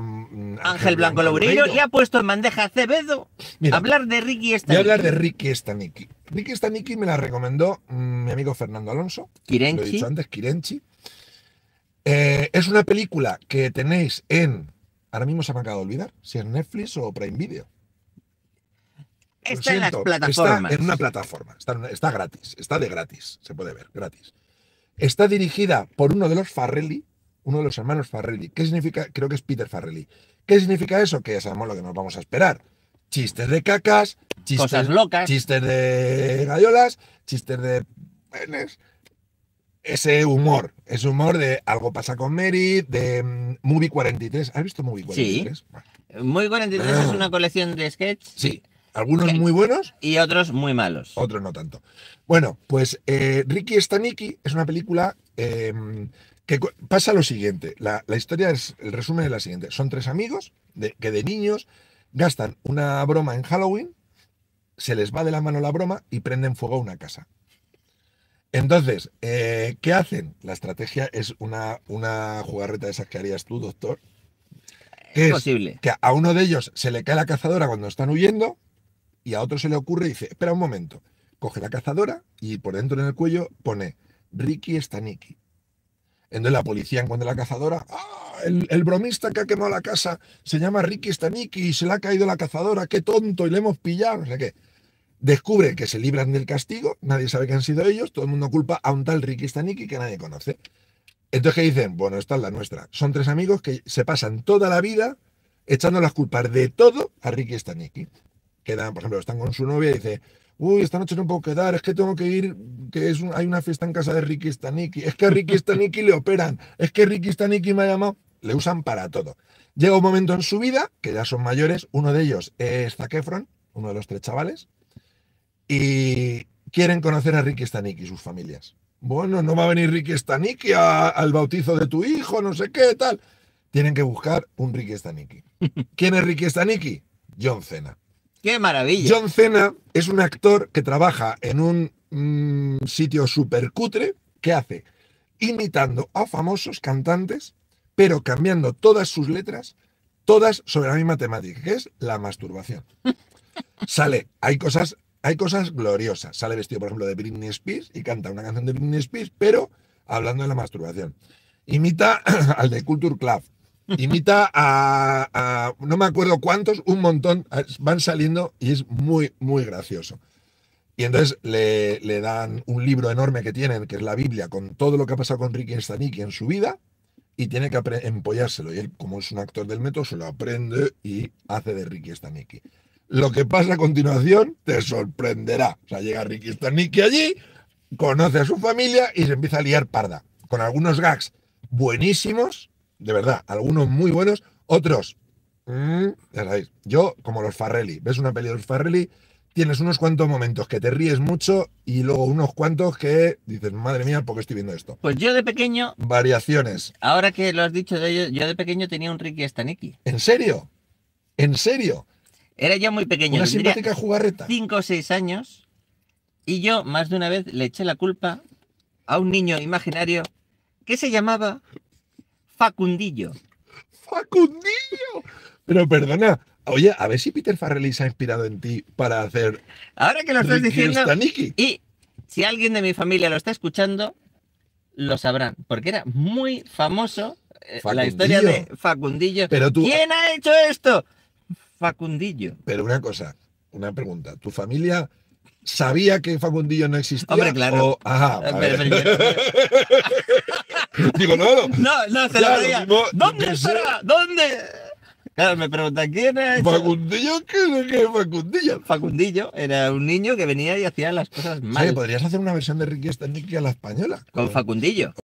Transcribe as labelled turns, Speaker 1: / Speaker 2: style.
Speaker 1: mm,
Speaker 2: Ángel Blanco Loureiro y ha puesto en bandeja Acevedo
Speaker 1: Mira,
Speaker 2: hablar de Ricky Stanley.
Speaker 1: hablar de Ricky Staniki. Ricky Staniki me la recomendó mm, mi amigo Fernando Alonso. Lo he
Speaker 2: Kirenchi.
Speaker 1: dicho antes, Kirenchi. Eh, es una película que tenéis en. Ahora mismo se me acaba de olvidar si es Netflix o Prime Video.
Speaker 2: Está en las plataformas.
Speaker 1: Está en una plataforma. Está, una- está gratis. Está de gratis. Se puede ver, gratis. Está dirigida por uno de los Farrelly, uno de los hermanos Farrelly. ¿Qué significa? Creo que es Peter Farrelly. ¿Qué significa eso? Que ya sabemos lo que nos vamos a esperar. Chistes de cacas, chistes,
Speaker 2: Cosas locas.
Speaker 1: chistes de gallolas, chistes de penes. Ese humor, ese humor de algo pasa con Mary, de mm, Movie 43. ¿Has visto Movie 43? Bueno,
Speaker 2: Muy 43 es una colección de sketches
Speaker 1: sí, algunos muy buenos,
Speaker 2: y otros muy malos.
Speaker 1: otros no tanto. Bueno, pues eh, Ricky Staniki es una película eh, que pasa lo siguiente. La, la historia es, el resumen es la siguiente. Son tres amigos de- que de niños gastan una broma en Halloween, se les va de la mano la broma y prenden fuego a una casa. Entonces, eh, ¿qué hacen? La estrategia es una, una jugarreta de esas que harías tú, doctor. que
Speaker 2: es posible.
Speaker 1: que a uno de ellos se le cae la cazadora cuando están huyendo y a otro se le ocurre y dice, espera un momento, coge la cazadora y por dentro en el cuello pone Ricky Staniki. Entonces la policía encuentra la cazadora, ¡ah! El, el bromista que ha quemado la casa se llama Ricky Staniki y se le ha caído la cazadora, qué tonto, y le hemos pillado, no sé qué. Descubre que se libran del castigo, nadie sabe que han sido ellos, todo el mundo culpa a un tal Ricky Staniki que nadie conoce. Entonces, ¿qué dicen? Bueno, esta es la nuestra. Son tres amigos que se pasan toda la vida echando las culpas de todo a Ricky Staniki. Quedan, por ejemplo, están con su novia y dice, uy, esta noche no puedo quedar, es que tengo que ir, que es un- hay una fiesta en casa de Ricky Staniki, es que a Ricky Staniki le operan, es que Ricky Staniki me ha llamado, le usan para todo. Llega un momento en su vida, que ya son mayores, uno de ellos es Zac Efron, uno de los tres chavales, y quieren conocer a Ricky Staniki y sus familias. Bueno, no va a venir Ricky Staniki a- al bautizo de tu hijo, no sé qué, tal. Tienen que buscar un Ricky Staniki. ¿Quién es Ricky Staniki? John Cena.
Speaker 2: ¡Qué maravilla!
Speaker 1: John Cena es un actor que trabaja en un mm, sitio súper cutre. ¿Qué hace? Imitando a famosos cantantes, pero cambiando todas sus letras, todas sobre la misma temática, que es la masturbación. Sale, hay cosas, hay cosas gloriosas. Sale vestido, por ejemplo, de Britney Spears y canta una canción de Britney Spears, pero hablando de la masturbación. Imita al de Culture Club. Imita a, no me acuerdo cuántos, un montón, van saliendo y es muy, muy gracioso. Y entonces le, le dan un libro enorme que tienen, que es la Biblia, con todo lo que ha pasado con Ricky Staniki en su vida, y tiene que empollárselo. Y él, como es un actor del método, se lo aprende y hace de Ricky Staniki. Lo que pasa a continuación te sorprenderá. O sea, llega Ricky Staniki allí, conoce a su familia y se empieza a liar parda. Con algunos gags buenísimos, de verdad, algunos muy buenos, otros, mm, ya sabéis, yo como los Farrelly, ves una peli de los Farrelly, tienes unos cuantos momentos que te ríes mucho y luego unos cuantos que dices, madre mía, ¿por qué estoy viendo esto?
Speaker 2: Pues yo de pequeño,
Speaker 1: Variaciones.
Speaker 2: ahora que lo has dicho de ello, yo de pequeño tenía un Ricky Staniki.
Speaker 1: ¿En serio? ¿En serio?
Speaker 2: Era yo muy pequeño,
Speaker 1: Una simpática jugarreta.
Speaker 2: 5 o 6 años, y yo más de una vez le eché la culpa a un niño imaginario que se llamaba Facundillo.
Speaker 1: ¡Facundillo! Pero perdona, oye, a ver si Peter Farrelly se ha inspirado en ti para hacer
Speaker 2: Ahora que lo estás diciendo, y si alguien de mi familia lo está escuchando, lo sabrán, porque era muy famoso eh, la historia de Facundillo.
Speaker 1: Pero tú,
Speaker 2: ¿Quién ha hecho esto? Facundillo.
Speaker 1: pero una cosa, una pregunta. ¿Tu familia sabía que Facundillo no existía?
Speaker 2: Hombre, claro.
Speaker 1: O- ajá,
Speaker 2: pero-
Speaker 1: Digo, no, no.
Speaker 2: No, no, se
Speaker 1: Ya,
Speaker 2: lo
Speaker 1: mismo,
Speaker 2: ¿Dónde estará? ¿Dónde? Claro, me pregunta, ¿quién hecho?
Speaker 1: Facundillo, ¿qué es qué es Facundillo?
Speaker 2: Facundillo era un niño que venía y hacía las cosas mal
Speaker 1: podrías hacer una versión de Ricky Staniki a la española.
Speaker 2: con Facundillo.